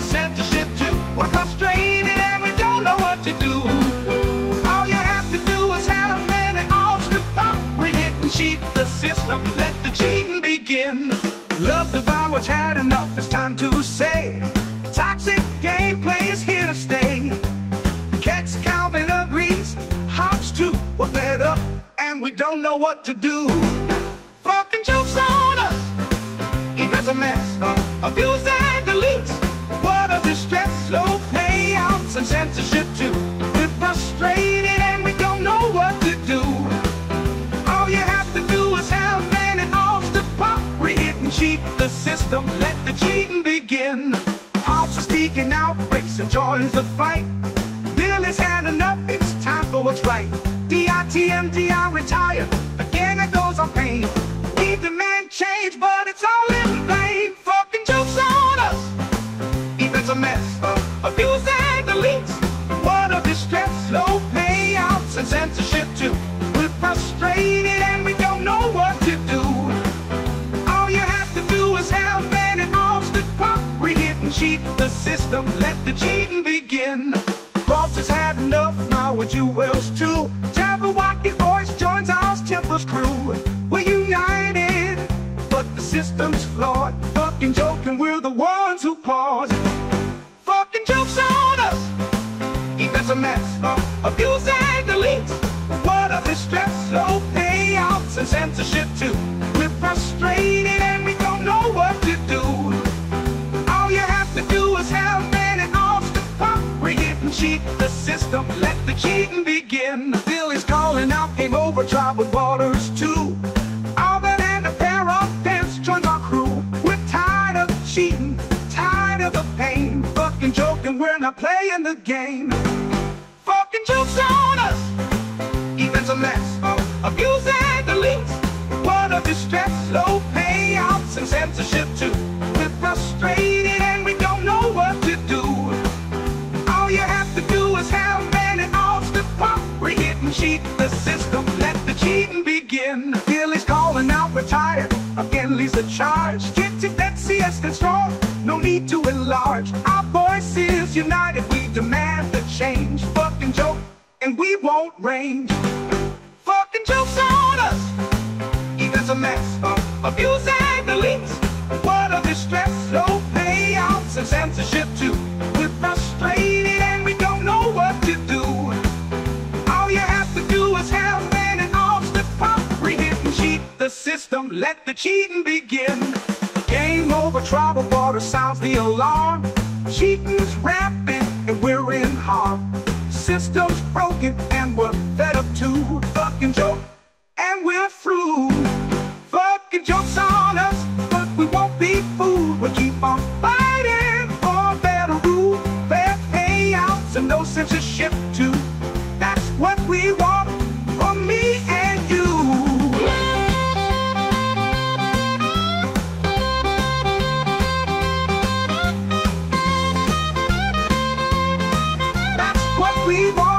sent the ship We're frustrated and we don't know what to do. All you have to do is all We cheat the system, let the cheating begin. Love had enough, it's time to say Toxic gameplay is here to stay. Cats, Calvin agrees, Hops too We're fed up and we don't know what to do. Fucking jokes on us, He doesn't mess up, abuse that the fight. Bill has had enough, it's time for what's right. D-I-T-M-D-I retire, again it goes on pain. We demand change, but it's all in vain. Fucking jokes on us, events a mess abuse and deletes. What a distress, low payouts and censorship too. We're frustrated and we don't know what to do. All you have to do is have man and arms to pop. We hit and cheat the system, let the cheating you wills too. Jabberwocky voice joins our Tempest crew. We're united, but the system's flawed. Fucking joking, we're the ones who caused. Fucking jokes on us. Events a mess of abuse cheating begin. Bill is calling out, game over, troubled waters too. That and a pair of pants joins our crew. We're tired of cheating, tired of the pain. Fucking joking, we're not playing the game. Begin. Billy's calling out, we're tired. Again, leads the charge. Get to that CS and strong. No need to enlarge. Our voices united, we demand the change. Fucking joke, and we won't range. System, let the cheating begin. Game over, trouble water sounds the alarm. Cheating's we want.